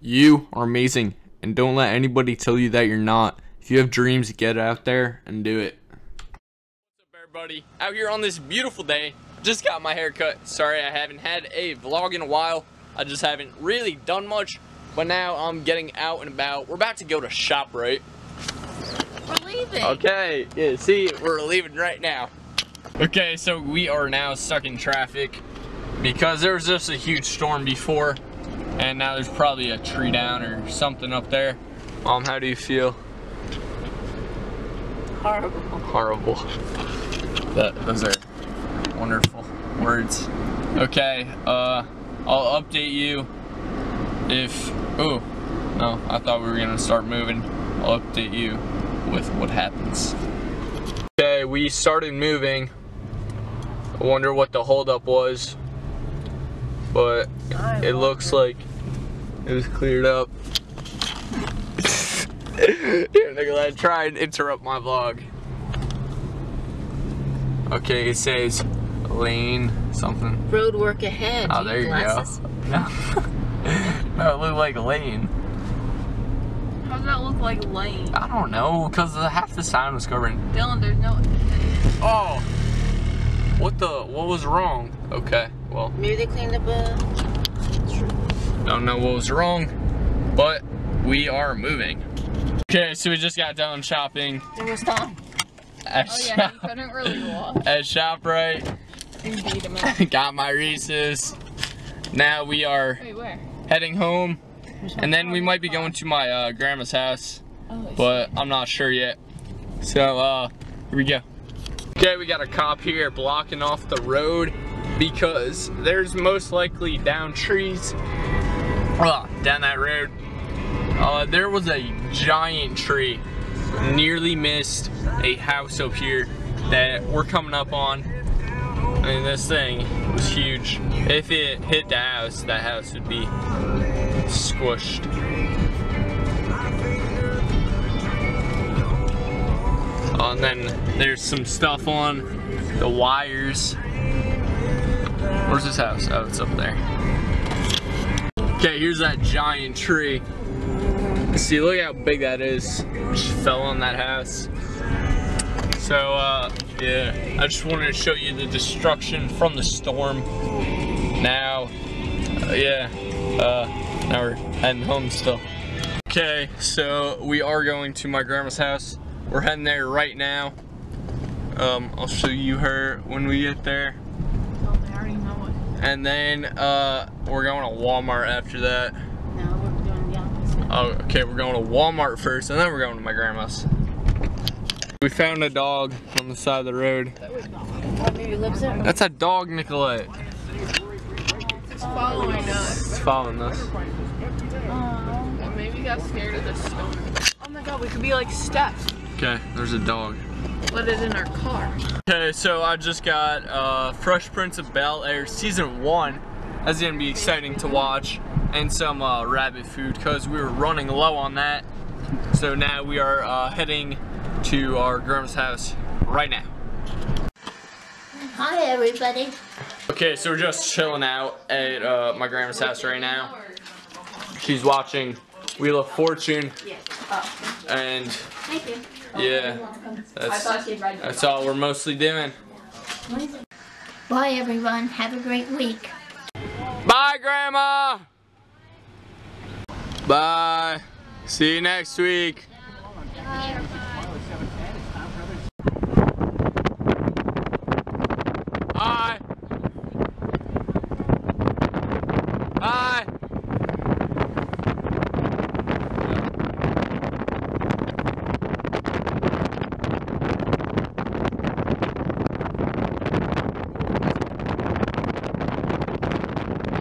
You are amazing, and don't let anybody tell you that you're not. If you have dreams, get out there and do it. What's up, everybody? Out here on this beautiful day. Just got my hair cut. Sorry, I haven't had a vlog in a while. I just haven't really done much. But now I'm getting out and about. We're about to go to ShopRite. We're leaving. Okay, yeah, see, we're leaving right now. Okay, so we are now stuck in traffic because there was just a huge storm before and now there's probably a tree down or something up there. Mom, how do you feel? Horrible. Horrible. That, those are wonderful words. Okay, uh, I'll update you if, oh, no, I thought we were gonna start moving. I'll update you with what happens. Okay, we started moving. I wonder what the holdup was, but it looks like it was cleared up. Here, Nicolette, try and interrupt my vlog. Okay, it says lane something. Road work ahead. Oh, there you glasses. go. No. no, it looked like lane. How does that look like lane? I don't know, because uh, half the sign was covering. Dylan, there's no. Oh! What the? What was wrong? Okay, well, Maybe they cleaned up a. don't know what was wrong, but we are moving. Okay, so we just got done shopping There was time. at, Oh yeah, shop, you couldn't really walk. at ShopRite. And beat him up. got my Reese's. Now we are Wait, where? heading home, and then we might be going to my uh, grandma's house. Oh, but I'm not sure yet. So, uh, here we go. Okay, we got a cop here blocking off the road because there's most likely down trees down that road. Uh, there was a giant tree nearly missed a house up here that we're coming up on. I mean, this thing was huge. If it hit the house, that house would be squished. Oh, and then there's some stuff on the wires. Where's this house? Oh, it's up there. Okay, here's that giant tree. See, look how big that is. Just fell on that house. So, uh, yeah, I just wanted to show you the destruction from the storm. Now, uh, yeah, uh, now we're heading home still. Okay, so we are going to my grandma's house. We're heading there right now. Um, I'll show you her when we get there. Oh, I already know it. And then uh, we're going to Walmart after that. No, we're doing the opposite. Oh, okay, we're going to Walmart first, and then we're going to my grandma's. We found a dog on the side of the road. Maybe lives there. That's a dog, Nicolette. It's following us. It's following us. Oh, maybe got scared of the storm. Oh my god, we could be like steps. Okay, there's a dog. Let it in our car. Okay, so I just got uh, Fresh Prince of Bel Air season one. That's gonna be exciting to watch, and some uh, rabbit food because we were running low on that. So now we are uh, heading to our grandma's house right now. Hi everybody. Okay, so we're just chilling out at uh, my grandma's house right now. She's watching Wheel of Fortune, and Thank you. Yeah, that's, that's all we're mostly doing. Bye everyone. Have a great week. Bye, Grandma. Bye. See you next week. Bye. Bye.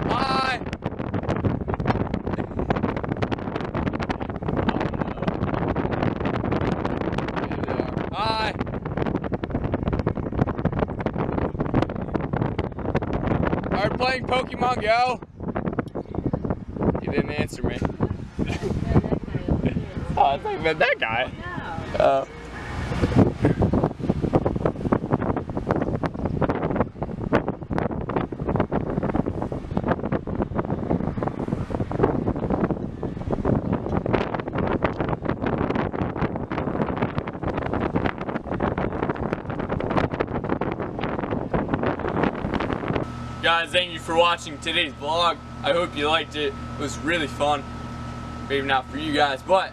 Bye. Bye. Are we playing Pokemon Go? You didn't answer me. oh, I thought you that guy. Uh, Guys, thank you for watching today's vlog. I hope you liked it. It was really fun. Maybe not for you guys, but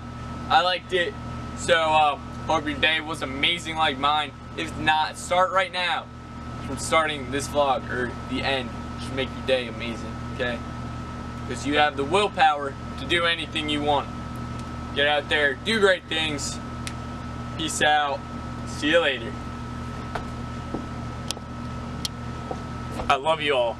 I liked it. So, uh, hope your day was amazing like mine. If not, start right now. From starting this vlog, or the end, should make your day amazing, okay? Because you have the willpower to do anything you want. Get out there, do great things. Peace out. See you later. I love you all.